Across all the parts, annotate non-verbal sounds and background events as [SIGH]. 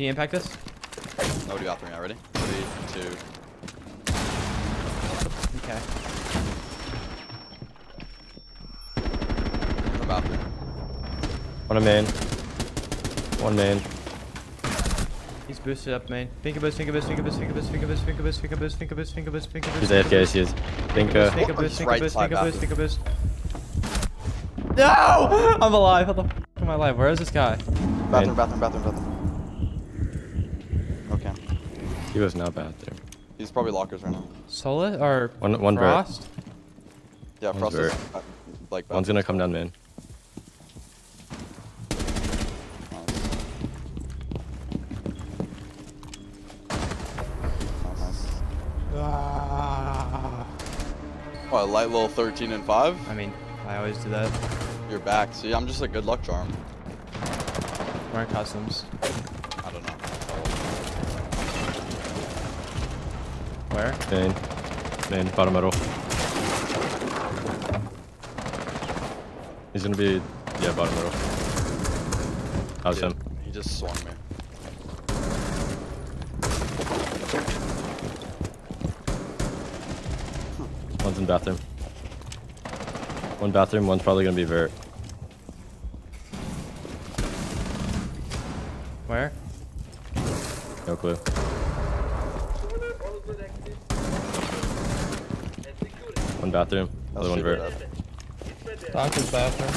Can you impact this? us? Nobody bathroom yet. Ready? Three, two. Okay. The bathroom. One a main. One main. He's boosted up, main. Finger boost, finger boost, finger boost, finger boost, finger boost, finger boost, finger boost, finger boost, finger boost, finger boost. He's AFK, he is. Think, Finger uh, boost, He's finger right boost, side finger boost, bathroom. finger boost. No! I'm alive. How the f am I alive? Where is this guy? Bathroom, bathroom, bathroom, bathroom. Okay. He was not bad there. He's probably lockers right now. Solid or One- one vert. Frost? Yeah, One's Frost is vert. uh, like One's gonna come down main. Ah. What, light little 13 and 5? I mean, I always do that. You're back. See, I'm just a good luck charm. Wearing customs. I don't know. Where? Main. Main, bottom middle. He's gonna be, yeah, bottom middle. That was Dude, him. He just swung me. One's in bathroom. One bathroom, one's probably gonna be vert. Where? No clue. One bathroom, That's other one super vert. Doctor's bathroom.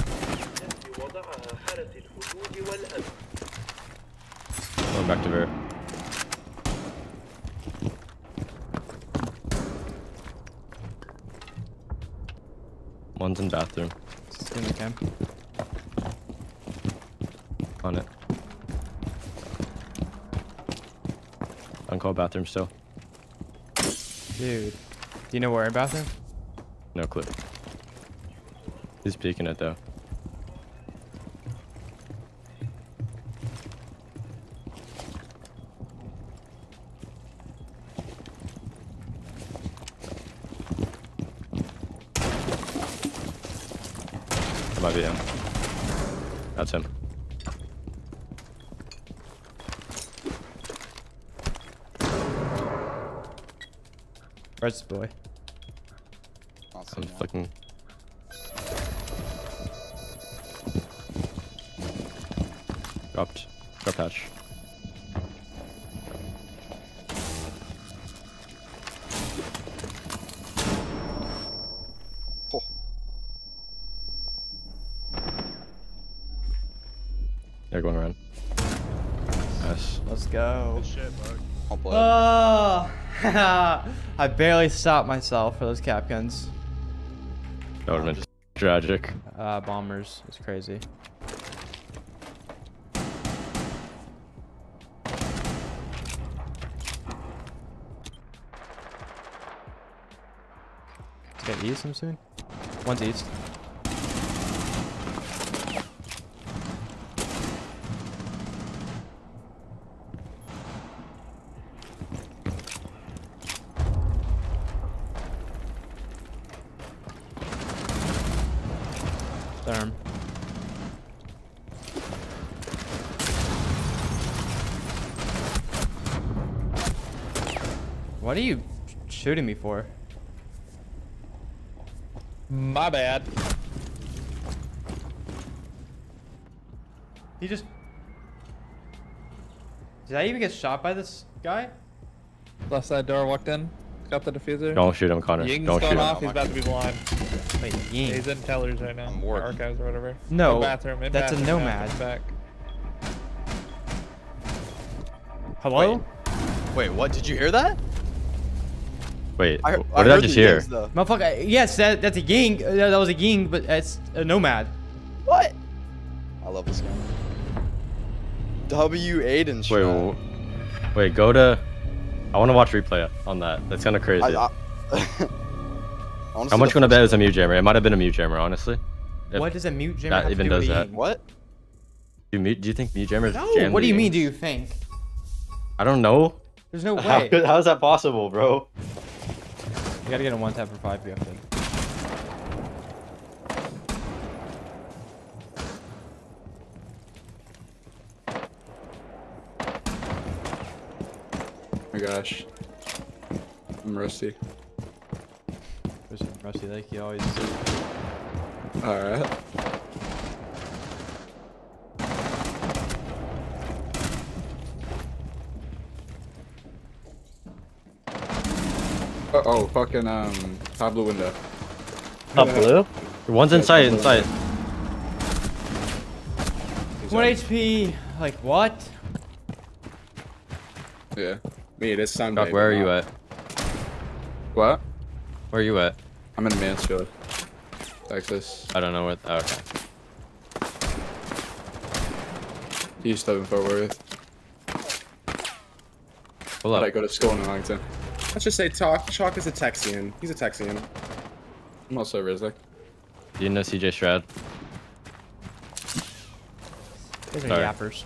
Going back to vert. One's in bathroom. Just in the camp. On it. Uncalled bathroom still. Dude. Do you know where in bathroom? No clue. He's peeking it though. Might be him. That's him. This boy? Not I'm seeing one. fucking. Dropped. Drop hatch. Oh, They're going around. Nice. Let's go. I'll play. Oh, [LAUGHS] I barely stopped myself for those cap guns. That would have been tragic. Uh, bombers. It's crazy. Let's get east, I'm assuming. One's east. Therm. What are you shooting me for? My bad. He just. Did I even get shot by this guy? Left side door walked in. Got the diffuser. Don't shoot him, Connor. Ying's Don't shoot off. him. He's about to be blind. Wait, Ying. he's in tellers right now. I'm working. archives or whatever. No, In bathroom. In that's a bathroom, nomad. bathroom, Back. Hello? Wait, what? Did you hear that? Wait, I, what I did I heard just the hear? yings, though. Motherfucker, yes, that, that's a Ying. Uh, that was a Ying, but it's a Nomad. What? I love this game. W8 and Wait, shit. wait, go to. I want to watch replay on that. That's kind of crazy. I, I, [LAUGHS] I wanna How see much the gonna bet first- is a mute jammer? It might have been a mute jammer, honestly. If what does a mute jammer that have even to do does with that. Ying? What? Do, mute, do you think mute jammers No. jam What do the you mean? yings? Do you think? I don't know. There's no How, way. could- how is that possible, bro? You gotta get a one tap for five. You have to. my gosh. I'm rusty. Rusty like you always. Alright. Uh oh, fucking um Pablo window. Top blue. One's inside. Inside. He's One. HP. Like what? Yeah. Me, it is Sunday. Doc, where are you at? What? Where are you at? I'm in Mansfield, Texas. I don't know what. Oh, okay. He used to in Fort Worth. Pull But I up. go to school in Arlington. Let's just say Talk. Chalk is a Texian. He's a Texian. I'm also Rizlik. Do you know CJ Stroud? These are Sorry. yappers.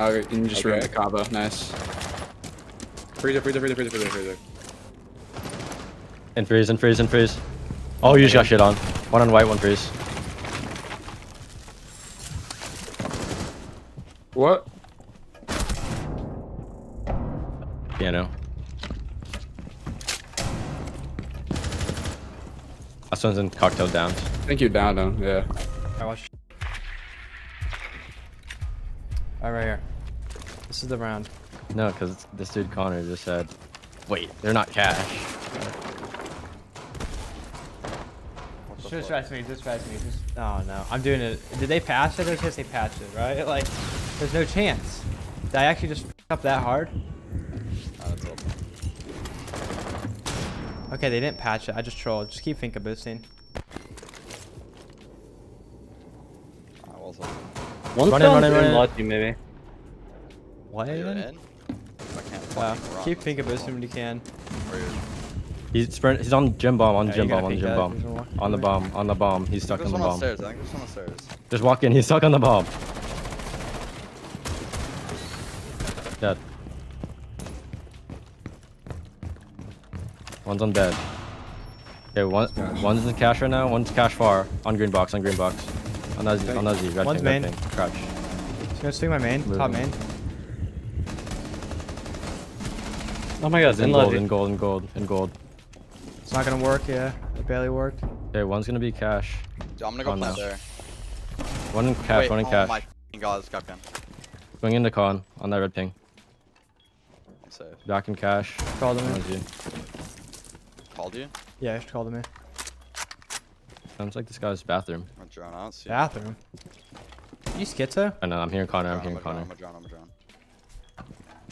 Oh, you just ran Okay. the combo. Nice. Freezer, freezer, freezer, freezer, freezer, freezer. In freeze, in freeze, in freeze. Oh, you just got shit on. One on white, one freeze. What? Piano. Last one's in cocktail down. I think you downed him. Yeah. I watch. Alright, right here. This is the round. No, because this dude Connor just said, wait, they're not cash. Just stress me, just stress me. Just... Oh no, I'm doing it. Did they patch it? Or just they patched it, right? [LAUGHS] Like, there's no chance. Did I actually just f up that hard? Nah, that's all. Okay, they didn't patch it. I just trolled. Just keep thinking boosting. I was all. One Run in, run in, run in. Lucky, maybe. What? You're even? in? I can't Uh, keep thinking boosting when you can. He's sprint. He's on gym bomb. On Yeah, gym bomb. On peek gym bomb. There's no walk- On the bomb. On the bomb. He's stuck on the bomb. stairs. I think there's one on stairs. Just walk in. He's stuck on the bomb. Dead. One's on dead. Okay, one, Cash. one's in cash right now. One's cash far. On green box. On green box. On that Z. On that Z. Red One's thing. Red main. thing. Crouch. Just gonna swing my main, top main. Oh my god, It's in in gold. Lucky. In gold. In gold. In gold. It's not gonna work, yeah. It barely worked. Okay, one's gonna be cash. Dude, I'm gonna go Oh, plant no. there. One in cash. Wait, one in oh cash. my god, this got gun. Swing into con on that red ping. Back in cash. Called him On in. Z. Called you? Yeah, I just called him in. Sounds like this guy's bathroom. I'm gonna drone out. See. Bathroom. You schizo? I know. I'm hearing Connor. I'm I'm hearing Connor. I'm a drone, I'm a drone.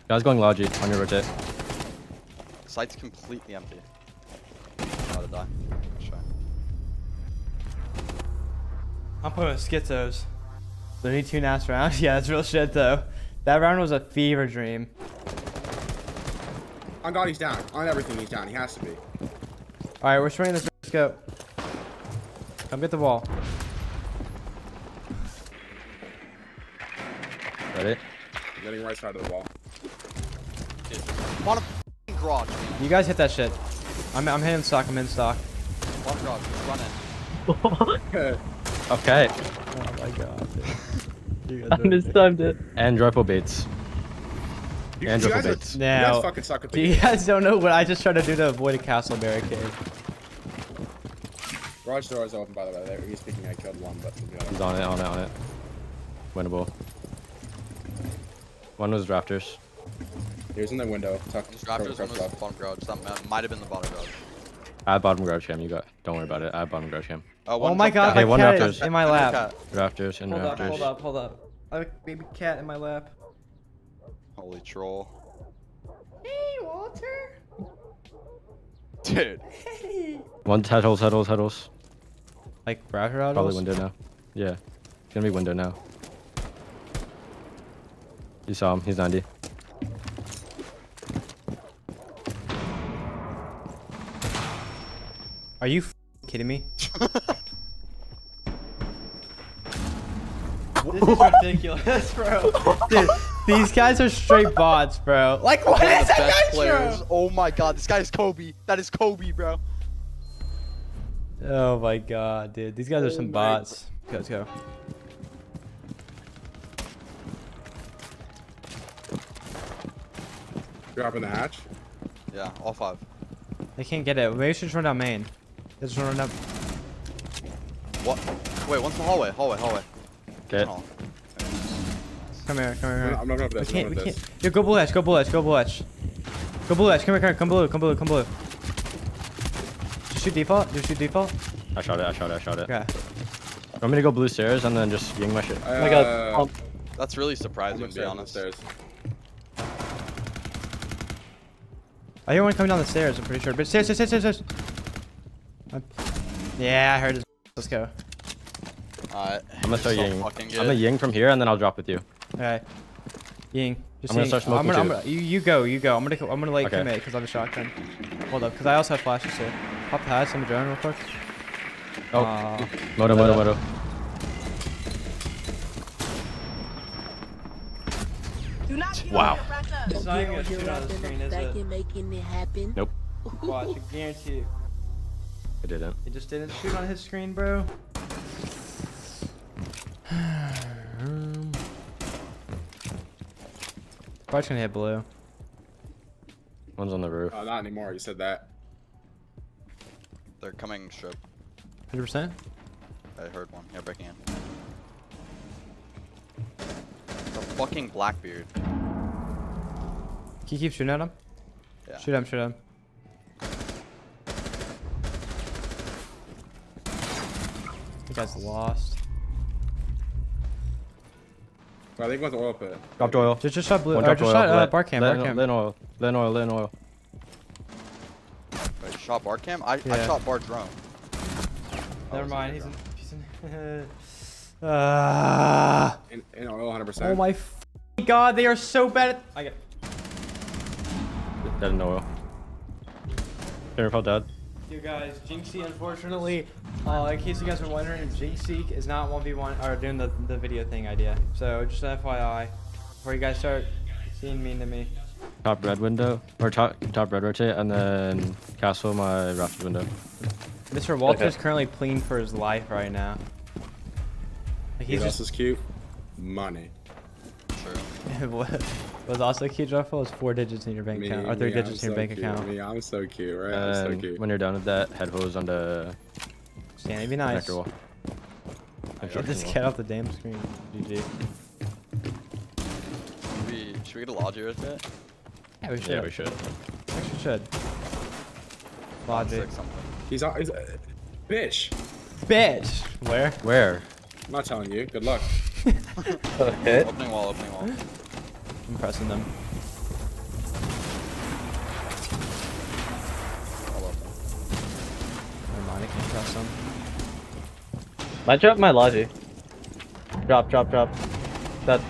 Guys going logi on your rotate. Site's completely empty. I'm about to die. Let's. I'm putting schizos. There need two last rounds. [LAUGHS] Yeah, that's real shit though. That round was a fever dream. On God, he's down. On everything, he's down. He has to be. Alright, we're swinging this. Let's go. Come get the ball. Ready? I'm getting right side of the wall. One f***ing garage. You guys hit that shit. I'm, I'm hitting stock. I'm in stock. One garage. Just run in. Okay. Oh my god. Dude. You [LAUGHS] I guys are- mistimed it. And rifle baits. You, And you triple guys are- baits. You Now, guys fucking suck at the you guys don't know what I just tried to do to avoid a castle barricade. Garage door is open, by the way. There, he's thinking I killed one, but to be honest. He's on it. On it. On it. Winnable. One was rafters. He was in the window. Tuck, These one tuck was left. bottom garage. That might- uh, might have been the bottom garage. I have bottom garage cam. You got. Don't worry about it. I have bottom garage cam. Oh, Oh one my top god, cat. Okay, one cat is in my lap. cat. Rafters and Hold up, hold up, hold up. I have a baby cat in my lap. Holy troll. Hey, Walter. Dude. Hey. One head holes. Head holes. Head holes. Like router out. Probably window now. Yeah. It's gonna be window now. You saw him. He's 90. Are you f- kidding me? [LAUGHS] this is ridiculous, bro. [LAUGHS] Dude, these guys are straight bots, bro. Like, what One is that best nitro? players. Oh my god, this guy is Kobe. That is Kobe, bro. Oh my god, dude. These guys are Oh some my bots. Let's go. Dropping the hatch. Yeah, all five. They can't get it. Maybe we should just run down main. Let's run down. What? Wait, one's in the hallway. Hallway, hallway. Okay. Hall. Come here, come here. I'm not going up We this. I'm can't, we can't. Yo, go blue edge, go blue edge, go blue edge. Go blue edge, come here, come here, come blue, come blue, come blue. Just shoot default, just shoot default. I shot it. I shot it. I shot it. Okay. Want me to go blue stairs and then just ying my shit? Oh my god. Uh, Um, That's really surprising, to be honest. upstairs. I hear one coming down the stairs, I'm pretty sure. But stairs, stairs, stairs, stairs. I'm- Yeah, I heard his. Let's go. Alright. I'm gonna start so ying. I'm gonna ying from here and then I'll drop with you. Okay. Ying. Just I'm gonna start smoking I'm gonna, I'm gonna, you, you go, you go. I'm gonna, I'm gonna like Okay. commit because I have a shotgun. Hold up, because I also have flashes too. Pop pads, I'm a drone real quick. Oh, Uh, moto, moto, moto. Do not Wow. on your back up. It's not even gonna Get on shoot here on the screen, is it? making it happen. Nope, [LAUGHS] Watch, I guarantee you. I didn't. It just didn't shoot on his screen, bro. Probably gonna hit blue. One's on the roof. Uh, not anymore. You said that. They're coming strip. 100%? I heard one. Yeah, breaking in. The fucking Blackbeard. Can you keep shooting at him? Yeah. Shoot him, shoot him. You guys lost. Well, I think it was oil pit. Dropped oil. Just, just shot blue. One Or just oil. shot uh, bar cam, lit- bar cam. Lit oil. Lit oil. Lit oil. Wait, shot bar cam? I, I shot bar drone. Never was mind, he's in. He's in. Ah. [LAUGHS] In, in oil 100%. oh my f- god, they are so bad at. I get. Dead in oil. Careful, dead. You guys, Jinxie, unfortunately, uh, in case you guys are wondering, Jinxie is not 1v1 or doing the, the video thing idea. So just an FYI, before you guys start being mean to me. Top red window or top top red rotate and then castle my raft window. Mr. Walter is Okay. currently pleading for his life right now. Like He's he's else just. is cute. Money. [LAUGHS] True. was also a cute, Jeff, was four digits in your bank Me, account, or three me, digits I'm in your so bank cute. account. Me, I'm so cute, right? I'm so cute. when you're done with that, head hose on the Stan, it'd be nice. connector wall. Get this cat off the damn screen. GG. Should we, should we get a Logi rotate? Yeah, we should. Yeah, we should. Actually, should. Logic. Six something. He's, al- he's uh, bitch. Bitch. Where? Where? I'm not telling you. Good luck. [LAUGHS] Okay. Opening wall, opening wall. I'm pressing them. All. Never mind, I can press them. Might drop my logi. Drop, drop, drop. That.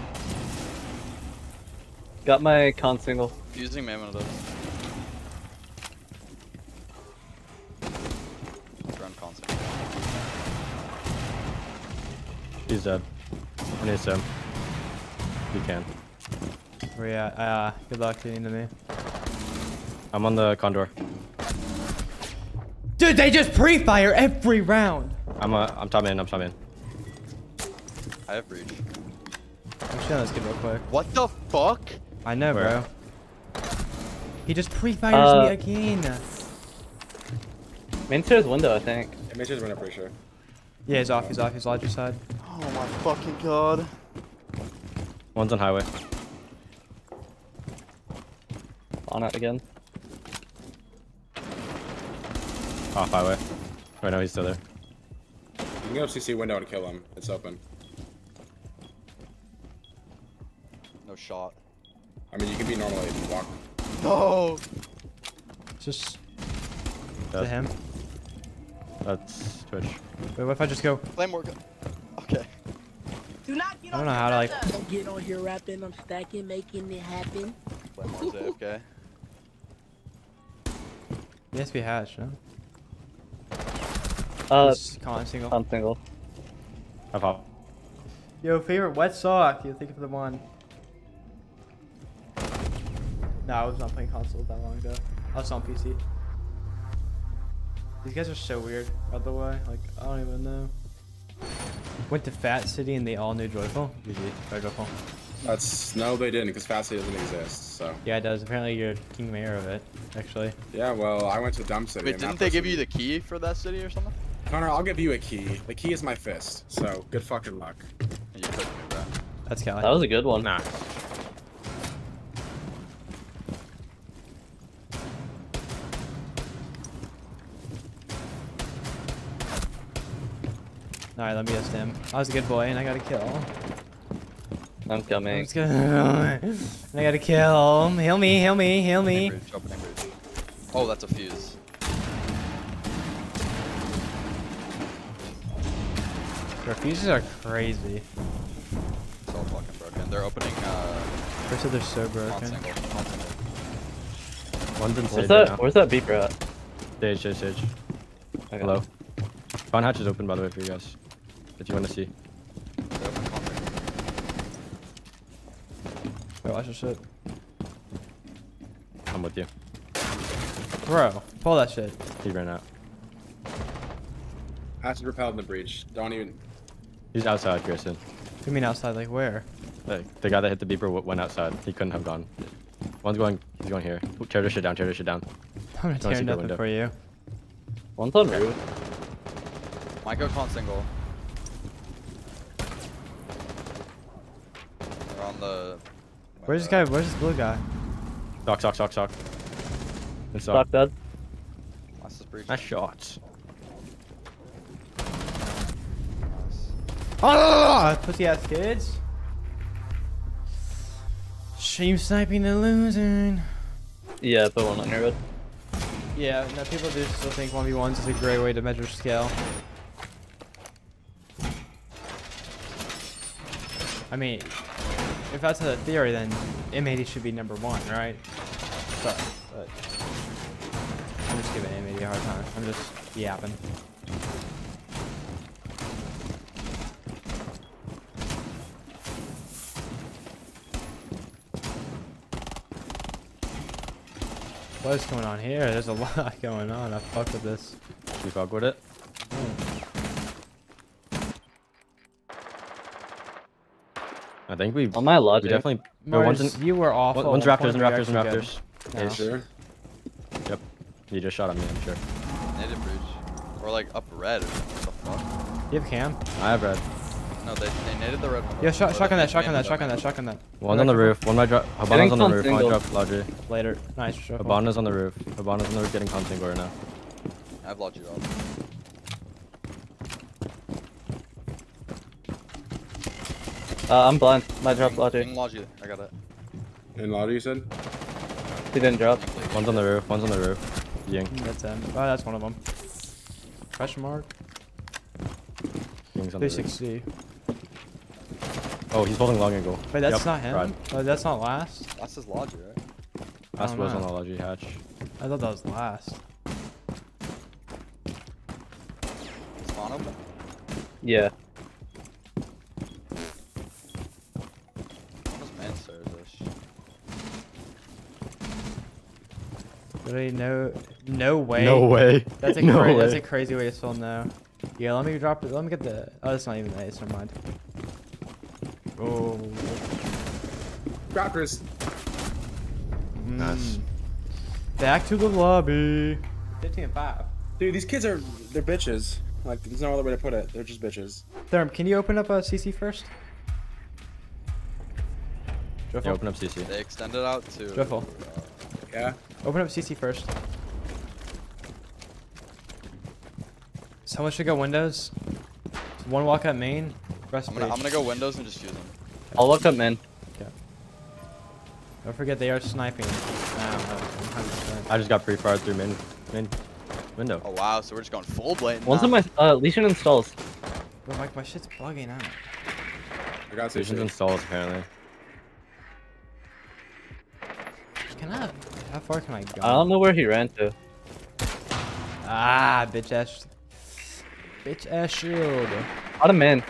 Got my con single. Using main one of those. Drone console. He's dead. I need Sim. You can. Where you at? Uh, good luck getting to me. I'm on the condor. Dude, they just pre-fire every round. I'm uh, I'm top in. I'm top in. I have breach. I'm showing this kid real quick. What the fuck? I know, Where? bro. He just pre-fires Uh, me again. Main stairs window, I think. Yeah, make sure to run pretty sure. Yeah, he's off. He's off. He's logic side. Oh my fucking god. One's on highway. On it again. Off highway. Right now he's still there. You can go up CC window and kill him. It's open. No shot. I mean, you can be normally walk. No! Just to Dead. him. That's Twitch. Wait, what if I just go? Play more gun. Okay. Do not get I on don't know how to, like- Don't get on here rapping, I'm stacking, making it happen. Play more AFK. He has to be hatched, no? Uh, Just con single. con single. I pop. Yo, favorite wet sock. You think of the one? No, I was not playing console that long ago. I was on PC. These guys are so weird, by the way. Like, I don't even know. Went to Fat City and they all knew Joyful. GG. Very Joyful. That's no, they didn't because Fast doesn't exist. So Yeah, it does. Apparently, you're king mayor of it. Actually. yeah, well, I went to Dump City. Wait, didn't they give you the key for that city or something? Connor? I'll give you a key. The key is my fist. So good fucking luck. You couldn't do that. That's Kelly. That was a good one. Nah. All right, let me just him. I was a good boy, and I got a kill. I'm coming. Let's go. and [LAUGHS] I gotta kill. Him. Heal me, heal me, heal me. bridge, bridge. Oh, that's a fuse. Their fuses are crazy. It's all fucking broken. They're opening uh First, they're so broken. single. Con single. One's in Where's that? now. Where's that beeper at? Stage, stage, stage. Okay. Hello. Spawn hatch is open, by the way, for you guys. If you want to see. They open con single. Wait, watch your shit. I'm with you. Bro, pull that shit. He ran out. Acid repelled in the breach. Don't even. He's outside, Grayson. You mean outside? Like where? Like, the guy that hit the beeper went outside. He couldn't have gone. One's going. He's going here. Ooh, Tear this shit down. Tear this shit down. I'm gonna Don't tear nothing for you. One's on roof. Might go con single. They're on the. Where's this guy? Where's this blue guy? Sock, sock, sock, sock. And sock. Stock dead. Last is. Nice shots. Nice. Oh, pussy ass kids. Shame sniping the losing. Yeah, put one on your head. Yeah, no, people do still think 1v1s is a great way to measure scale. I mean, if that's the theory, then M80 should be number one, right? But I'm just giving M80 a hard time. I'm just yapping. What is going on here? There's a [LAUGHS] lot going on. I fuck with this. We fuck with it. I think we. On my We logic. definitely. no, one's in, you were awful. one's on Raptors and Raptors and you actually Raptors. good. Ace. No. Sure. Yep. He just shot at me, I'm sure. Native breach. Or like up red or something. What the fuck? You have cam? I have red. No, they, they nated the red one. Yeah, shot, they shotgun that, named shotgun that, it shotgun up. that, shotgun that. One's on the roof. One might drop. Habana's on the roof. One single. drop Laundry. Later. Nice. shuffle. Habana's on the roof. Habana's on the roof getting con single right now. I have logic Uh, I'm blind. My drop logic. Ping logic. I got it. In Lauder, you said? He didn't drop. One's on the roof. One's on the roof. Ying. That's him. Oh, that's one of them. Question mark. Ying's on the roof. 360. Oh, he's holding long angle. Wait, that's Yep, not him? right. Oh, that's not last? That's his logic, right? Last don't was on the logi hatch. I thought that was last. Spawn open. Yeah. What was man stairs ish? Really? No, no way. No way. That's a [LAUGHS] no way. that's a crazy way to spell no. Yeah, let me drop it. Let me get the. Oh, that's not even the ace. Never mind. Oh. Raptors. Nice. Mm. Back to the lobby. 15 and 5. Dude, these kids are they're bitches. Like there's no other way to put it. They're just bitches. Therm, can you open up a CC first? Yeah, open up CC. They extended out to. Driffle. uh, Yeah. Open up CC first. Someone should go windows. One walk up main. Rest I'm gonna, I'm gonna go windows and just fuse them. I'll look up man. Don't forget they are sniping. Nah, no, 100%. I just got pre-fired through main, main window. Oh wow, so we're just going full blade. One's now. in my uh, Legion installs. Bro, my, my shit's bugging out. I got Stations CC. installs apparently. Can I? How far can I go? I don't know where he ran to. Ah, bitch ass. Bitch ass shield. Out of man.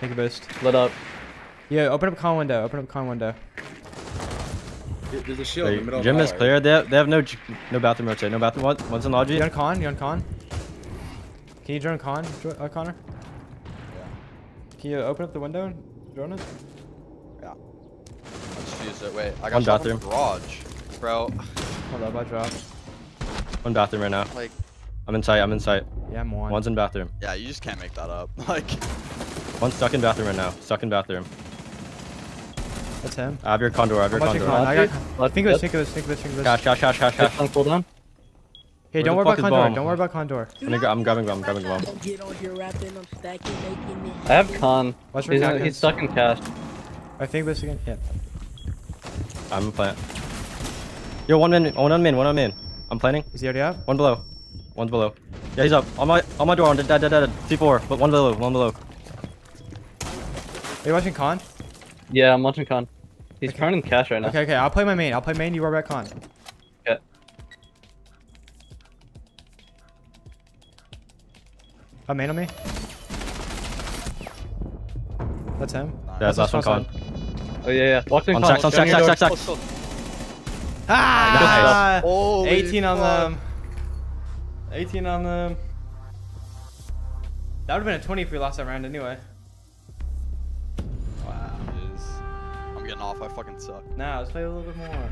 Take a boost. Lit up. Yeah, open up con window. Open up con window. There's a shield in the middle gym of is clear. They have, they have no no bathroom rotate. No bathroom. One, one's in logi. You on con? You on con? Can you join con, Jo- uh, Connor? Yeah. Can you open up the window and join it? Yeah. use it. Wait, I got One shot from bathroom. garage. Bro, Hold up, I dropped. One bathroom right now. like, I'm in sight. I'm in sight. Yeah, I'm one. One's in bathroom. yeah, you just can't make that up. [LAUGHS] Like, One's stuck in bathroom right now. Stuck in bathroom. That's him. I have your condor. I have I'm your condor. con. I got. Let's Think of this. Think of this. Think of this. Think of this. Cash, cash, cash, cash, Cash cash. on. Hey, Where don't worry about Condor. bomb? Don't worry about Condor. I'm, gonna, gra- I'm grabbing bomb. Grabbing bomb. Don't get on here rapping, I'm stacking, making it I have happen. con. Watch for He's, Falcons. he's stuck in cash. I think this again. Yeah. I'm in plant. Yo, one min, one on min, one on min. I'm planning. Is he already up? One below. One's below. Yeah, he's up. On my on my door. On dead, dead, dead, dead. C4. But one below. One below. Are you watching Con? Yeah, I'm watching con. He's Okay. turning cash right now. Okay, okay. I'll play my main. I'll play main. You worry back Con. Okay. A main on me. That's him. Yeah, that's last one con. Oh yeah, yeah. Watching On con. sacks, on Showing sacks, your sacks, door. sacks, sacks. Ah! Holy 18 on them. 18 on them. That would have been a 20 if we lost that round anyway. wow. I'm getting off. I fucking suck. Nah, let's play a little bit more.